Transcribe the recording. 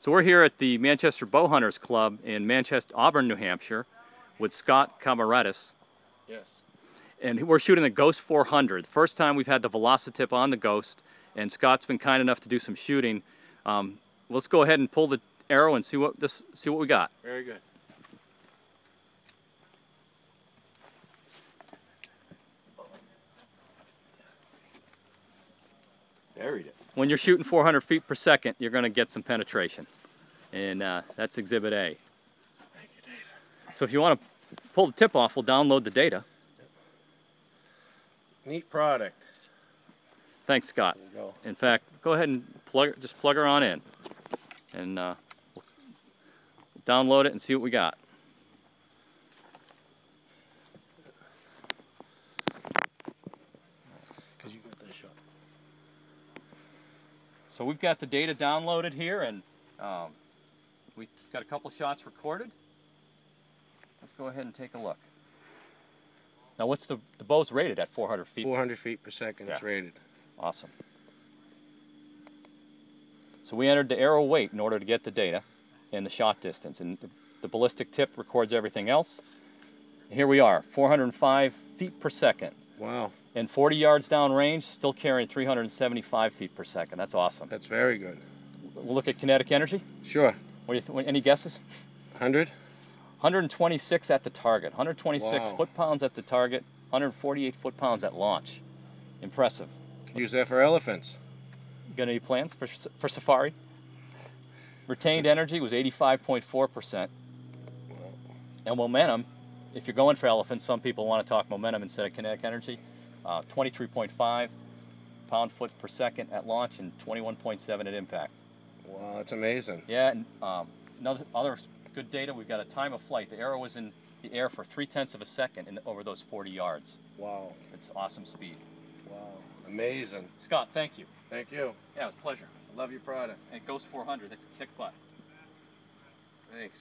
So we're here at the Manchester Bowhunters Club in Manchester, Auburn, New Hampshire, with Scott Camaretis, Yes. and we're shooting the Ghost 400. First time we've had the Velocitip on the Ghost, and Scott's been kind enough to do some shooting. Um, let's go ahead and pull the arrow and see what this see what we got. Very good. Buried it. When you're shooting 400 feet per second, you're going to get some penetration, and uh, that's Exhibit A. Thank you, Dave. So if you want to pull the tip off, we'll download the data. Neat product. Thanks, Scott. There you go. In fact, go ahead and plug just plug her on in, and uh, we'll download it and see what we got. Because you got that shot. So we've got the data downloaded here, and um, we've got a couple shots recorded. Let's go ahead and take a look. Now, what's the the bow's rated at 400 feet? 400 feet per second it's rated. Awesome. So we entered the arrow weight in order to get the data and the shot distance, and the, the ballistic tip records everything else. Here we are, 405 feet per second, Wow. and 40 yards downrange, still carrying 375 feet per second. That's awesome. That's very good. We'll look at kinetic energy. Sure. What do you th- any guesses? 100? 126 at the target, 126 Wow. foot pounds at the target, 148 foot pounds at launch. Impressive. Use that for elephants. Got any plans for, for safari? Retained energy was 85.4%. And momentum, if you're going for elephants, some people want to talk momentum instead of kinetic energy. Uh, 23.5 pound foot per second at launch and 21.7 at impact. Wow, that's amazing. Yeah, and um, another other good data. We've got a time of flight. The arrow was in the air for three tenths of a second in, over those 40 yards. Wow. It's awesome speed. Wow. Amazing. Scott, thank you. Thank you. Yeah, it was a pleasure. I love your product. And Ghost 400, that's kick butt. Thanks.